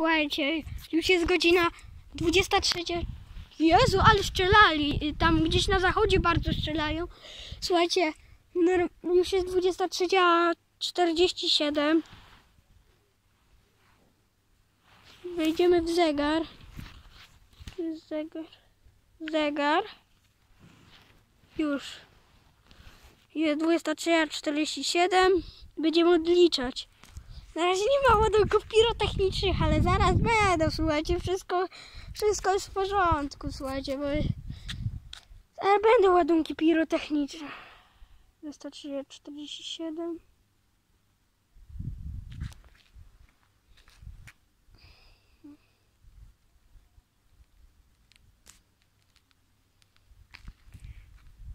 Słuchajcie, już jest godzina 23. Jezu, ale strzelali. Tam gdzieś na zachodzie bardzo strzelają. Słuchajcie, no, już jest 23.47. Wejdziemy w zegar. Zegar. Zegar. Już. Jest 23.47. Będziemy odliczać. Na razie nie ma ładunków pirotechnicznych, ale zaraz będą, słuchajcie, wszystko, wszystko jest w porządku, słuchajcie, bo... Ale będą ładunki pirotechniczne. 247.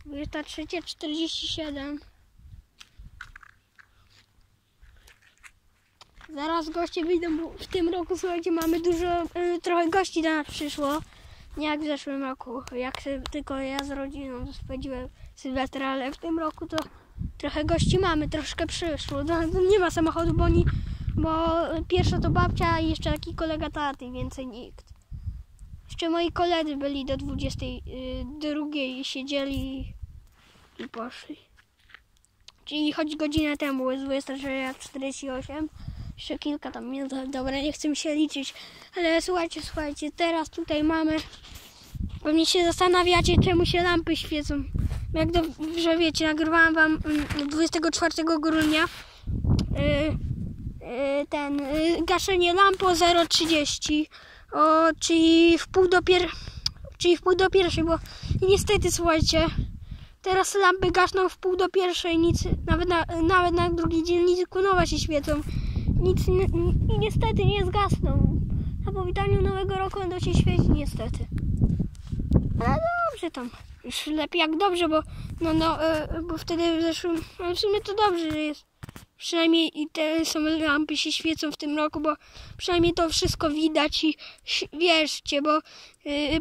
Jest ta 47. Zaraz goście wyjdą, bo w tym roku, słuchajcie, mamy dużo, y, trochę gości do nas przyszło. Nie jak w zeszłym roku, jak tylko ja z rodziną spędziłem Sylwestra, ale w tym roku to trochę gości mamy, troszkę przyszło. No, no nie ma samochodu, bo, oni, bo pierwsza to babcia i jeszcze taki kolega taty, więcej nikt. Jeszcze moi koledzy byli do 22 i siedzieli i poszli. Czyli choć godzinę temu jest 23.48. Jeszcze kilka tam minut, dobra, nie chcę mi się liczyć. Ale słuchajcie, słuchajcie, teraz tutaj mamy... Pewnie się zastanawiacie, czemu się lampy świecą. Jak dobrze wiecie, nagrywałam wam mm, 24 grudnia yy, yy, ten yy, gaszenie lamp o 0,30 o, czyli w pół do pier... czyli w pół do pierwszej, bo niestety słuchajcie, teraz lampy gasną w pół do pierwszej, nic, nawet na, nawet na drugiej dzielnicy Kunowa się świecą nic ni- niestety nie zgasną. Na powitaniu nowego roku będą się świecić niestety. Ale dobrze tam. Już lepiej jak dobrze, bo no, no, e, bo wtedy w zeszłym, no w sumie to dobrze, że jest. Przynajmniej i te same lampy się świecą w tym roku, bo przynajmniej to wszystko widać i wierzcie, bo y,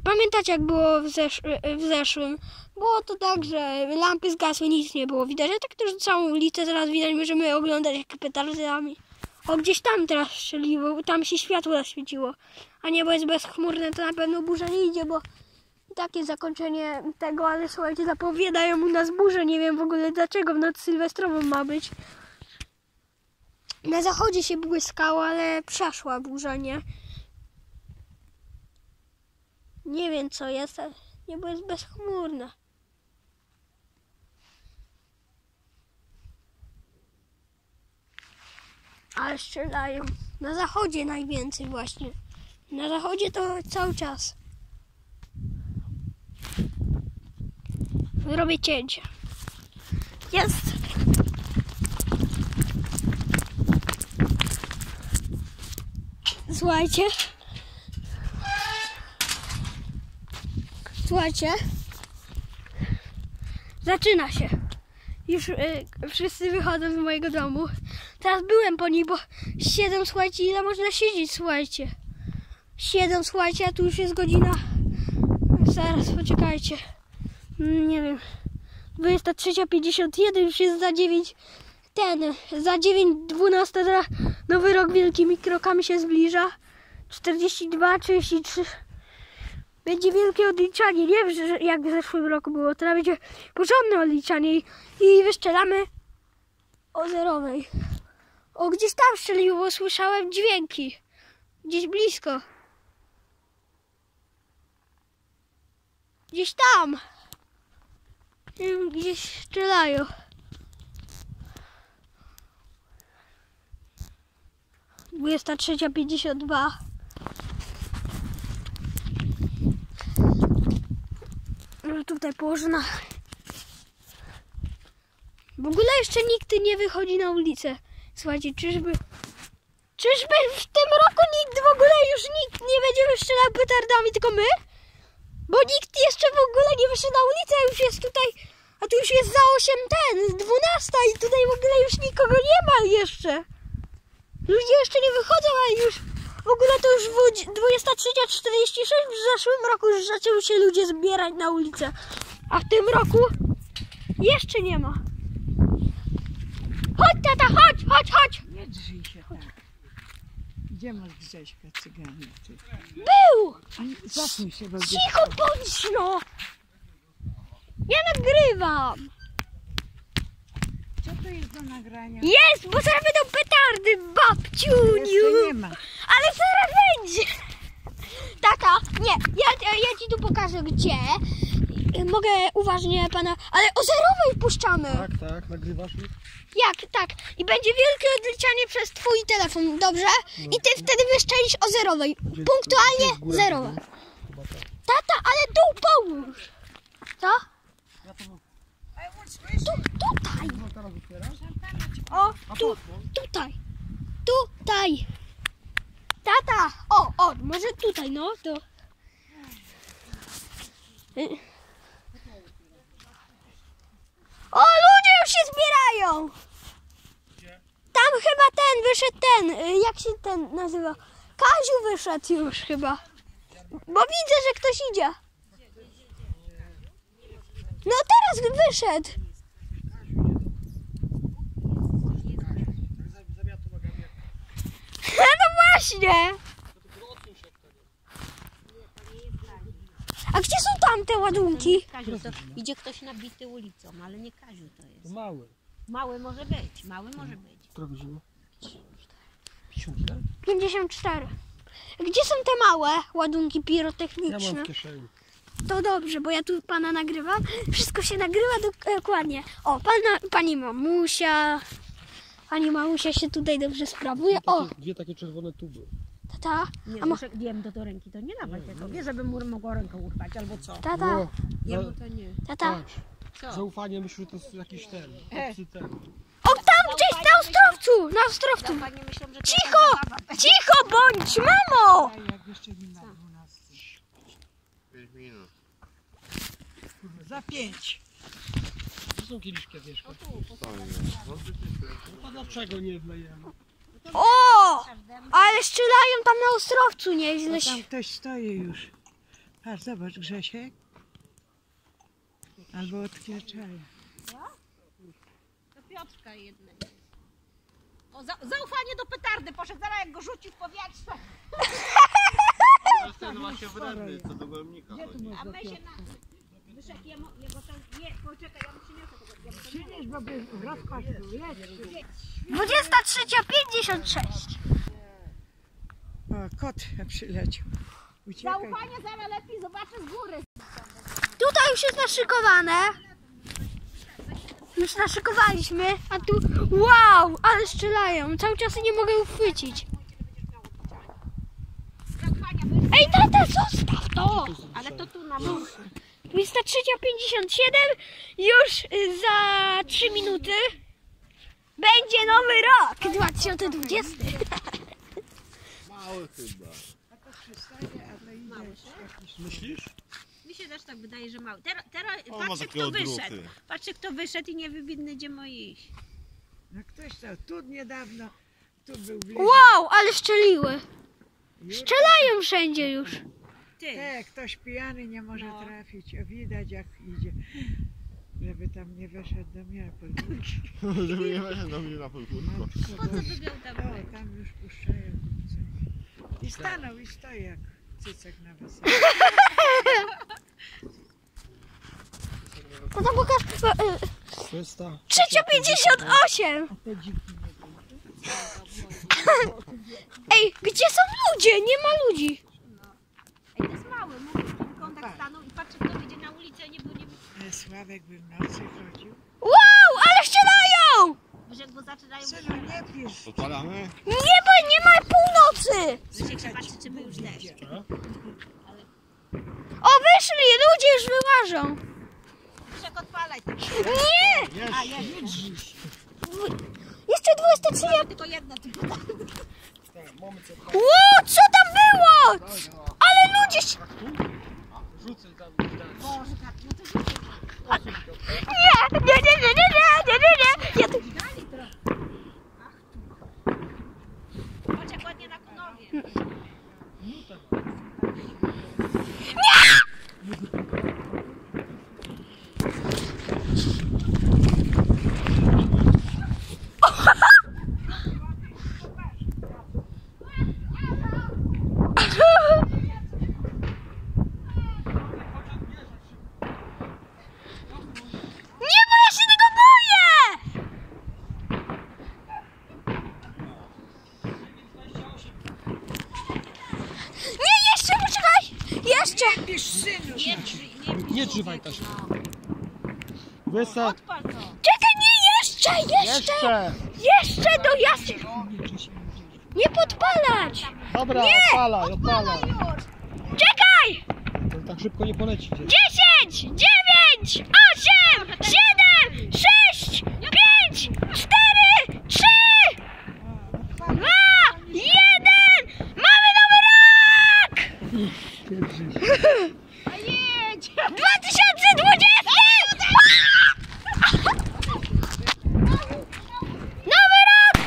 pamiętacie jak było w, zesz- y, w zeszłym? Było to tak, że lampy zgasły, nic nie było widać, a tak już całą ulicę teraz widać, możemy oglądać jak petardami. O, gdzieś tam teraz strzeliło, tam się światło zaświeciło. A niebo jest bezchmurne, to na pewno burza nie idzie, bo takie zakończenie tego, ale słuchajcie, zapowiadają u nas burzę, nie wiem w ogóle dlaczego w noc sylwestrową ma być. Na zachodzie się błyskało, ale przeszła burza, nie? Nie wiem co jest, niebo jest bezchmurne. Ale strzelają. Na zachodzie najwięcej właśnie. Na zachodzie to cały czas. Robię cięcie. Jest. Słuchajcie. Słuchajcie. Zaczyna się. Już y, wszyscy wychodzą z mojego domu. Teraz byłem po nich, bo siedzą, słuchajcie, ile można siedzieć, słuchajcie. Siedzą, słuchajcie, a tu już jest godzina. Zaraz, poczekajcie. Mm, Nie wiem. 23.51 już jest za 9. Ten, za 9.12 teraz nowy rok wielkimi krokami się zbliża. 42, 33. Będzie wielkie odliczanie. Nie wiem, jak w zeszłym roku było. Teraz będzie porządne odliczanie i, i wyszczelamy o zerowej. O, gdzieś tam strzeliło, bo słyszałem dźwięki. Gdzieś blisko. Gdzieś tam. Gdzieś strzelają. Dwudziesta trzecia pięćdziesiąt dwa. Tutaj położona. W ogóle jeszcze nikt nie wychodzi na ulicę. Słuchajcie, czyżby... Czyżby w tym roku nikt w ogóle już nikt nie będzie wystrzelał petardami, tylko my? Bo nikt jeszcze w ogóle nie wyszedł na ulicę, już jest tutaj... A tu już jest za 8 ten, 12 i tutaj w ogóle już nikogo nie ma jeszcze. Ludzie jeszcze nie wychodzą, a już... W ogóle to już w 23.46 w zeszłym roku już zaczęły się ludzie zbierać na ulicę. A w tym roku jeszcze nie ma. Chodź tata, chodź, chodź, chodź. Nie drzyj się tak. Gdzie masz Grześka cyganie? Ty? Był! Zasnij się, bo. Cicho bądź no! Ja nagrywam! Co to jest do nagrania? Jest, bo zaraz będą petardy, babciuniu! Nie ma. Ale zaraz będzie! Tata, nie, ja, ja ci tu pokażę gdzie. Mogę uważnie pana, ale o zerowej puszczamy. Tak, tak, nagrywasz już? Jak? Tak. I będzie wielkie odliczanie przez twój telefon, dobrze? I ty wtedy wyszczelisz o zerowej. Gdzie- Punktualnie górę? Chyba tak. Tata, ale tu połóż. Co? Ja to Tu, tutaj. no? O, tu, tutaj. Tutaj. Tata. O, o, może tutaj, no to. Y. O, ludzie już się zbierają. Tam chyba ten, wyszedł ten, y, jak się ten nazywa? Kaziu wyszedł już chyba. Bo widzę, że ktoś idzie. No teraz wyszedł. No właśnie. A gdzie są tamte ładunki? Kaziu, to idzie ktoś nabity ulicą, ale nie Kaziu to To jest. mały. Mały może być, mały może być. Która godzina? 54? 54. Gdzie są te małe ładunki Ja mam pirotechniczne? w kieszeni. To dobrze, bo ja tu pana nagrywam. Wszystko się nagrywa dok- dokładnie. O, pana, pani mamusia. Pani mamusia się tutaj dobrze sprawuje. O, dwie takie czerwone tuby. Tata, Nie, A mo- muszę, jemu to do ręki to nie dawaj tego. Wie, żebym mu mogła ręką urwać albo co. tata, O, Jemu za, to nie. tata. patrz, Co? zaufanie myślę, że to jest jakiś ten, obcy ten. O, tam gdzieś na ostrowcu, na ostrowcu. Cicho! Cicho bądź, mamo! Daj, jak jeszcze nie ma 12. Za pięć. To są kieliszki, Agnieszka. No to dlaczego nie wlejemy? O! Ale strzelają tam na ostrowcu nieźle. Tam ktoś stoi już. Patrz, zobacz Grzesiek. Albo odkleczają. Do Piotrka jednego. O, za, zaufanie do petardy poszedł, zaraz jak go rzuci w powietrze. To jest ten właśnie wredny, co do chodzi. A my się na... Wyszek jemu, jego. Nie, poczekaj, ja mu przyniosę tego. Ja mu to nie... Przynieś, bo by rozpaść był. Jedź. 23.56. O, kot przyleciał. Uciekaj. Zaufanie zaraz lepiej zobaczę z góry. Tutaj już jest naszykowane. Już naszykowaliśmy, a tu wow, ale strzelają. Cały czas nie mogę uchwycić. Ej, tata, zostaw to! Ale to tu na morzu. 23.57, już y, za 3 minuty będzie nowy rok 2020. Mały chyba. Myślisz? Mi się też tak wydaje, że mały. Teraz, takie kto odruchy. wyszedł. Patrzcie kto wyszedł i nie wybidny gdzie ma iść. No ktoś stał. Tu niedawno, tu był bliżej. Wow, ale strzeliły. Już Strzelają wszędzie już. Ty. Tak, ktoś pijany nie może No. trafić. O, widać jak idzie. Żeby tam nie weszedł do mnie podwórko. Żeby nie weszedł do mnie na podwórko. Po co by miał tam O, być? tam już puszczają kupce. I stanął i stoi jak cycek na weselu. Pokaż. e, To ta. 3.58. A te dziki Ej, gdzie są ludzie? Nie ma ludzi. Ej, to jest mały, mówię, tylko on tak stanął i patrzy kto wyjdzie na ulicę, nie nie. Sławek by w nocy chodził. Wow, ale strzelają! Wyżek, bo zaczynają Synu, nie pisz. Podpalamy? Nie, bo nie ma północy. Się patrzy, czy my już deszcz. O, wyszli, ludzie już wyłażą. Wyżek, odpalaj. Nie, A, ja nie jeszcze 23. Mamy tylko jedno, tylko. Ło, co tam było? Ale ludzie się... Rzucę tam. Boże, tak, no to rzucę. Nie, nie, nie, nie, nie, nie, nie, nie, nie. Ja tu... Dali trochę. Ach tu. Patrz jak ładnie na konowie. Pisz synu. Nie, nie, Nie trzymaj też. Wysa. odpal to. Czekaj, nie, jeszcze, jeszcze! Jeszcze! Jeszcze do jasnych! Nie podpalać! Dobra, odpalaj, odpalaj. Czekaj! To tak szybko nie poleci. Dziesięć, dziewięć, osiem, siedem, sześć, pięć, cztery, trzy, dwa, jeden! Mamy nowy rok! Jedź! 2020! Nowy rok!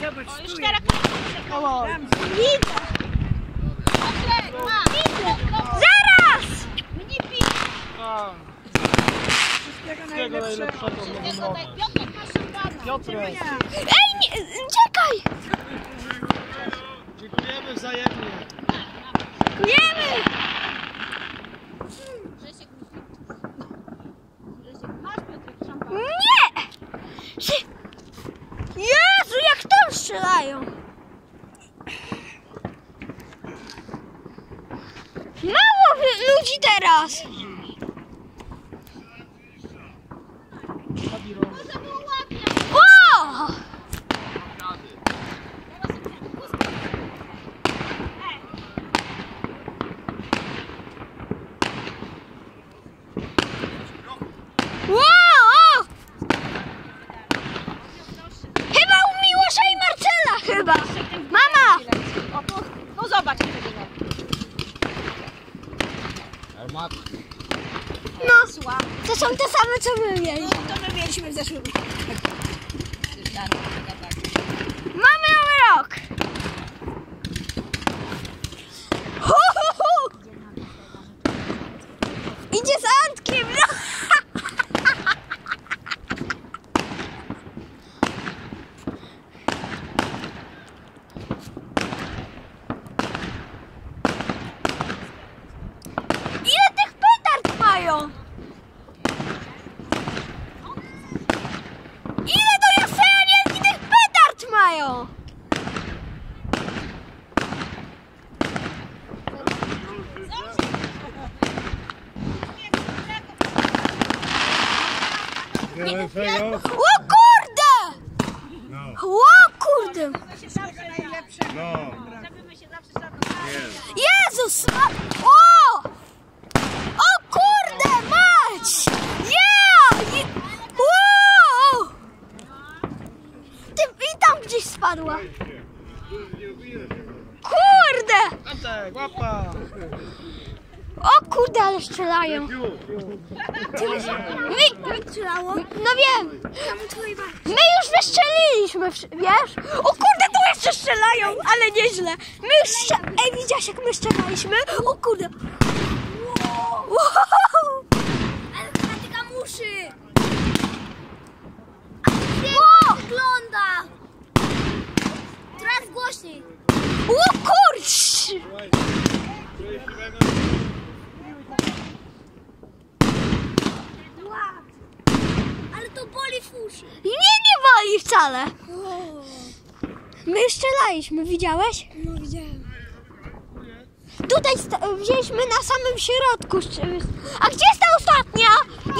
Zobacz, O, już tu teraz Widzę, ma. zaraz! Mnie pi. wszystkiego Wszystkiego najlepszego. w nowym Piotrek Ej, nie, czekaj! dziękujemy wzajemnie. Wiemy! Grzesiek musi. Grzesiek, masz Piotrek szampana. Nie! Że- Jezu, jak tam strzelają! Mało wy- ludzi teraz! To było ładnie. O! Wow! Chyba u Miłosza i Marcela chyba! Mama! O, tu, no zobacz. No, to są te same co my mieliśmy. shoot me. O kurde! O kurde! No. Jezus! O! O kurde mać! Ja! Je- Wow! Ty, I tam gdzieś spadła. Kurde! Antek, łapa. O kurde, ale strzelają. My, my strzelało? No wiem. My już wystrzeliliśmy, wiesz? O kurde, tu jeszcze strzelają, ale nieźle. My już strze- Ej, widziałaś jak my strzelaliśmy? O kurde. Wow. Ale kratyka muszy. Wow. wygląda. Teraz głośniej. O kurcz. Ale Nie, nie boli wcale. My strzelaliśmy, widziałeś? No widziałem. Tutaj wzięliśmy na samym środku. A gdzie jest ta ostatnia?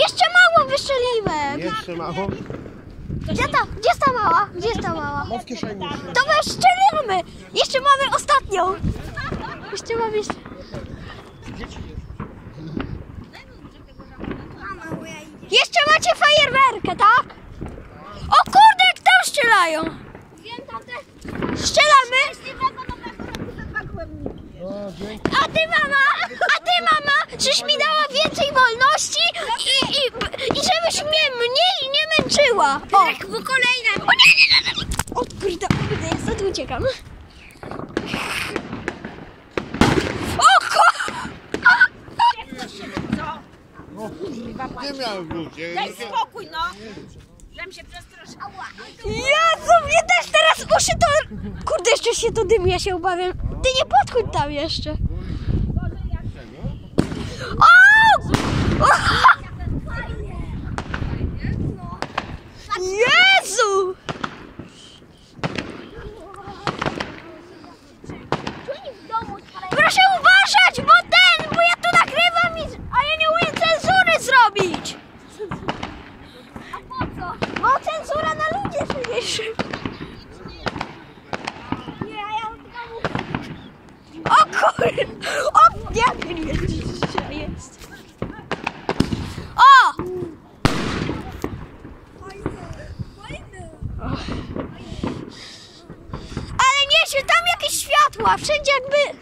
Jeszcze mało wystrzeliłem. Jeszcze mało? Gdzie ta, gdzie jest ta mała? Gdzie jest ta mała? Ma w kieszeni. To my strzelimy. Jeszcze mamy ostatnią. Jeszcze mamy jeszcze... Jeszcze macie fajerwerkę, tak? O kurde, jak tam strzelają! Wiem, tam też. Strzelamy! O, dzięki. A ty mama, a ty mama, żeś mi dała więcej wolności i, i, i żebyś mnie mniej nie męczyła. O. Tak, bo kolejna. O nie, nie, nie, nie. O kurde, kurde, ja stąd uciekam. O ko... Nie miałem wrócić. Daj spokój, no. Żem się przestraszyła. Jezu, mnie też teraz się to... Kurde, jeszcze się to dymi, ja się obawiam. Ty nie podchodź tam jeszcze. O! Jezu! Proszę uważać, bo ten, bo ja tu nagrywam, i, a ja nie umiem cenzury zrobić. A po co? Bo cenzura na ludzie przecież. Nie, ja O kurde, o jak jeszcze jest. O! Ale nie się tam jakieś światła, wszędzie jakby...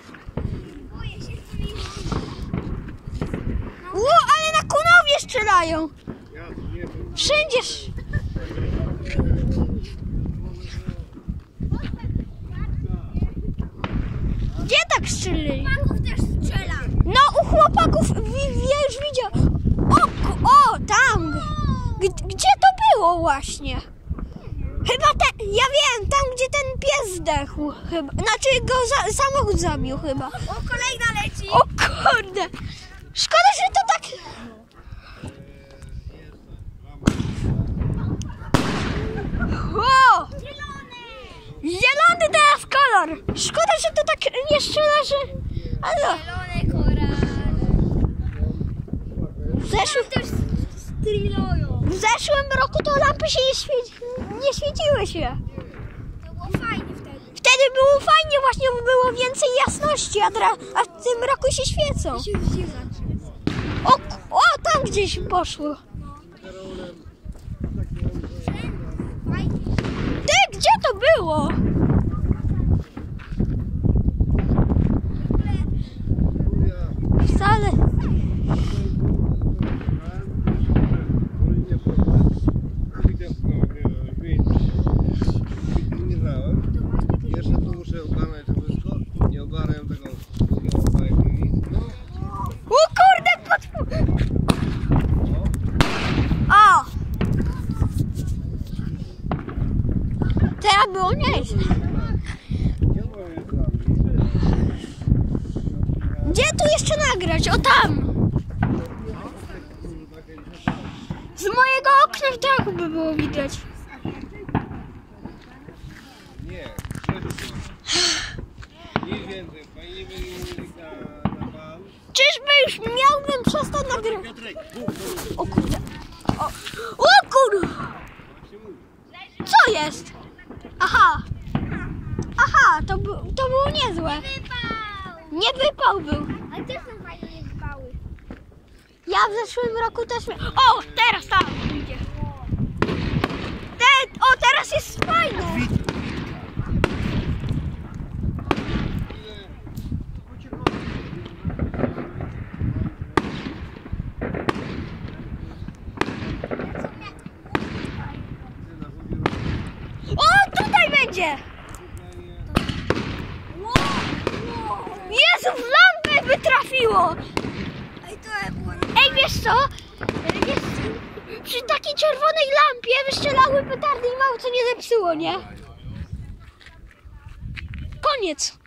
Ło, ale na wiem. Wszędzie. sz- Gdzie tak strzelili? Chłopaków też strzela. No, u chłopaków wi- wi- już widział. O, o tam. Gdzie to było właśnie? Chyba te, ja wiem, tam gdzie ten pies zdechł chyba. Znaczy go za, samochód zabił chyba. O, kolejna leci. O kurde. Szkoda, że to tak... O! Zielony teraz kolor. Szkoda, że to tak nie strzela, że... W zeszłym, Też strilują. w zeszłym roku to lampy się nie, świeci, nie świeciły się. To było fajnie wtedy. Wtedy było fajnie właśnie, bo było więcej jasności, a, tra- a w tym roku się świecą. Wziwa. O, o tam gdzieś poszło. Fajnie. Ty, gdzie to było? Wcale. Nie znałem. Jeszcze tu muszę ogarnąć to wszystko. Nie ogarniam tego No, O kurde, pod... O! Teraz było nieźle. nie powiem tam. Gdzie tu jeszcze nagrać? O tam! Mojego okna w dachu by było widać. Nie. Czyżby już miałbym przestać nagrywać? O kurde. O, o kurde. Co jest? Aha. Aha, to, to było niezłe. Nie wypał był. Ale też są wypały. Ja w zeszłym roku też. O, teraz tam idzie. Te, o, teraz jest fajne. O, tutaj będzie. Jezu, w lampę by trafiło. Ej, to było Ej, wiesz co? Wiesz, przy takiej czerwonej lampie zepsuło, nie? Koniec.